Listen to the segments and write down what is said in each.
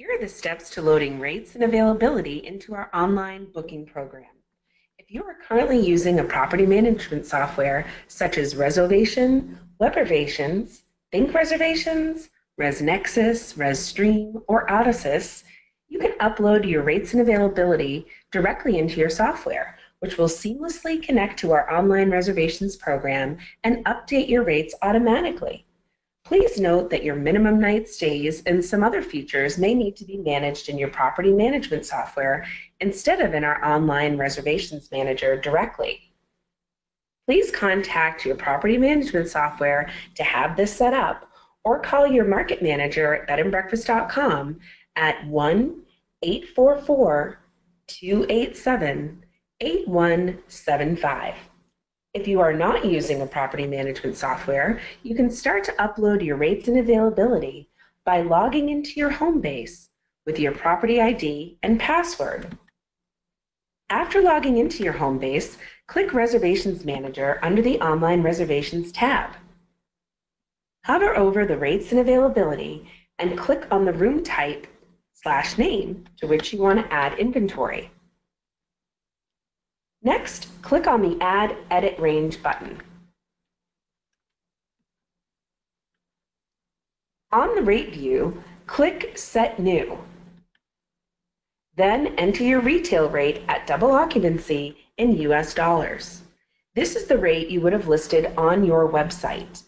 Here are the steps to loading rates and availability into our online booking program. If you are currently using a property management software such as Reservation, Webervations, Think Reservations, ResNexus, RezStream, or Odysys, you can upload your rates and availability directly into your software, which will seamlessly connect to our online reservations program and update your rates automatically. Please note that your minimum night stays and some other features may need to be managed in your property management software instead of in our online reservations manager directly. Please contact your property management software to have this set up or call your market manager at bedandbreakfast.com at 1 844 287 8175. If you are not using a property management software, you can start to upload your rates and availability by logging into your home base with your property ID and password. After logging into your home base, click Reservations Manager under the Online Reservations tab. Hover over the rates and availability and click on the room type slash name to which you want to add inventory. Next, click on the Add Edit Range button. On the rate view, click Set New. Then enter your retail rate at double occupancy in US dollars. This is the rate you would have listed on your website.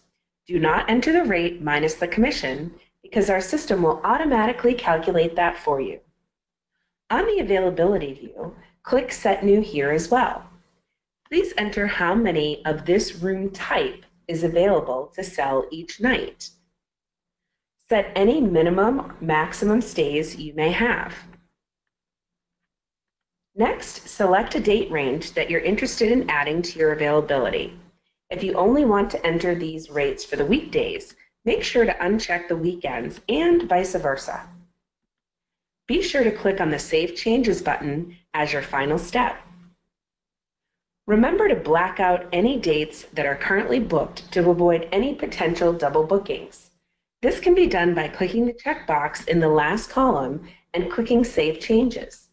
Do not enter the rate minus the commission because our system will automatically calculate that for you. On the availability view, Click Set New here as well. Please enter how many of this room type is available to sell each night. Set any minimum maximum stays you may have. Next, select a date range that you're interested in adding to your availability. If you only want to enter these rates for the weekdays, make sure to uncheck the weekends and vice versa. Be sure to click on the Save Changes button as your final step. Remember to black out any dates that are currently booked to avoid any potential double bookings. This can be done by clicking the checkbox in the last column and clicking Save Changes.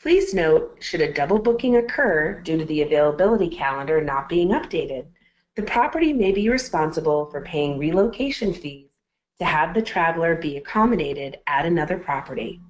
Please note, should a double booking occur due to the availability calendar not being updated, the property may be responsible for paying relocation fees to have the traveler be accommodated at another property.